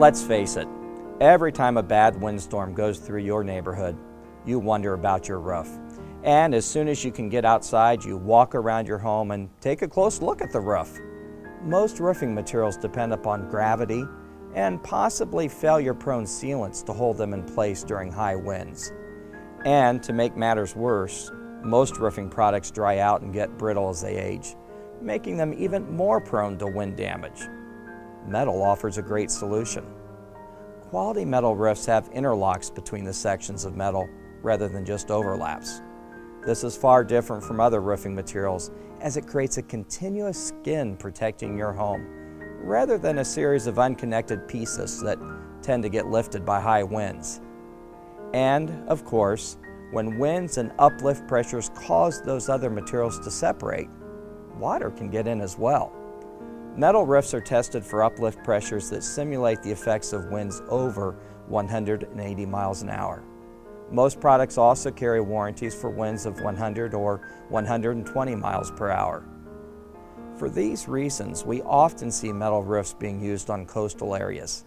Let's face it, every time a bad windstorm goes through your neighborhood, you wonder about your roof. And as soon as you can get outside, you walk around your home and take a close look at the roof. Most roofing materials depend upon gravity and possibly failure-prone sealants to hold them in place during high winds. And to make matters worse, most roofing products dry out and get brittle as they age, making them even more prone to wind damage. Metal offers a great solution. Quality metal roofs have interlocks between the sections of metal rather than just overlaps. This is far different from other roofing materials as it creates a continuous skin protecting your home rather than a series of unconnected pieces that tend to get lifted by high winds. And, of course, when winds and uplift pressures cause those other materials to separate, water can get in as well. Metal roofs are tested for uplift pressures that simulate the effects of winds over 180 miles an hour. Most products also carry warranties for winds of 100 or 120 miles per hour. For these reasons, we often see metal roofs being used on coastal areas.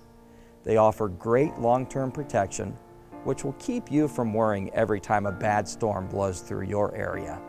They offer great long-term protection, which will keep you from worrying every time a bad storm blows through your area.